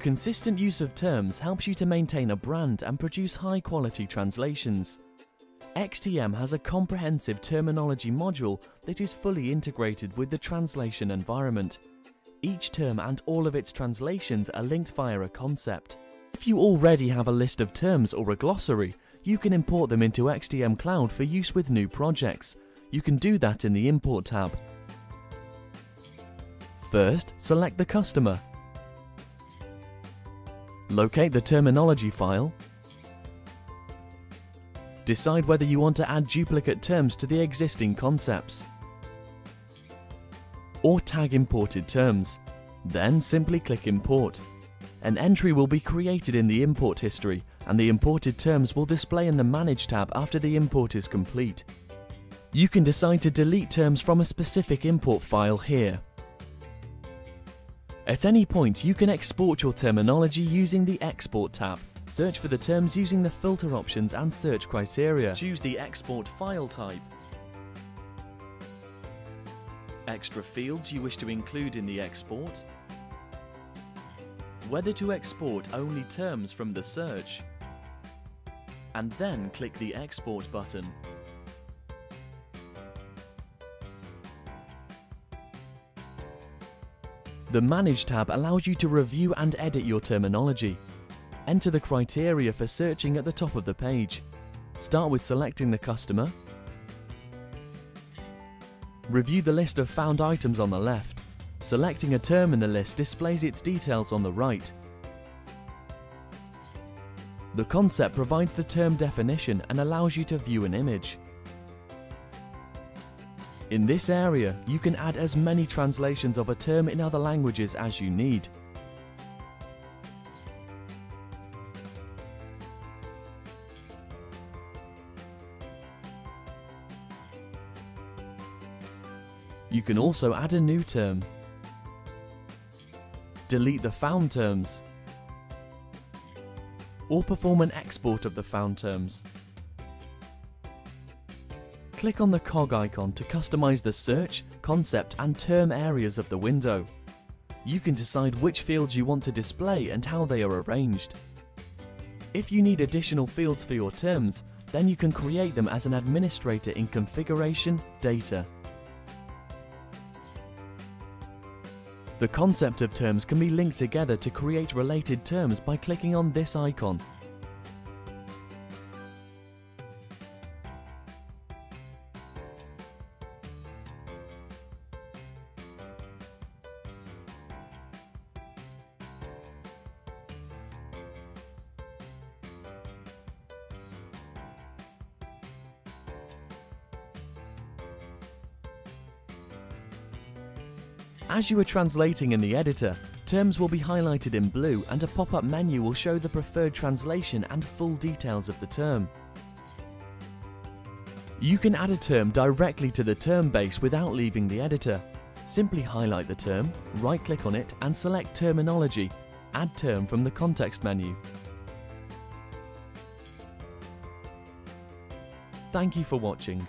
Consistent use of terms helps you to maintain a brand and produce high quality translations. XTM has a comprehensive terminology module that is fully integrated with the translation environment. Each term and all of its translations are linked via a concept. If you already have a list of terms or a glossary, you can import them into XTM Cloud for use with new projects. You can do that in the Import tab. First, select the customer. Locate the terminology file. Decide whether you want to add duplicate terms to the existing concepts. Or tag imported terms. Then simply click Import. An entry will be created in the import history and the imported terms will display in the Manage tab after the import is complete. You can decide to delete terms from a specific import file here. At any point, you can export your terminology using the Export tab. Search for the terms using the filter options and search criteria. Choose the export file type. Extra fields you wish to include in the export. Whether to export only terms from the search. And then click the Export button. The Manage tab allows you to review and edit your terminology. Enter the criteria for searching at the top of the page. Start with selecting the customer. Review the list of found items on the left. Selecting a term in the list displays its details on the right. The concept provides the term definition and allows you to view an image. In this area, you can add as many translations of a term in other languages as you need. You can also add a new term. Delete the found terms. Or perform an export of the found terms. Click on the cog icon to customize the search, concept and term areas of the window. You can decide which fields you want to display and how they are arranged. If you need additional fields for your terms, then you can create them as an administrator in Configuration, Data. The concept of terms can be linked together to create related terms by clicking on this icon. As you are translating in the editor, terms will be highlighted in blue and a pop-up menu will show the preferred translation and full details of the term. You can add a term directly to the term base without leaving the editor. Simply highlight the term, right-click on it and select Terminology, Add Term from the context menu. Thank you for watching.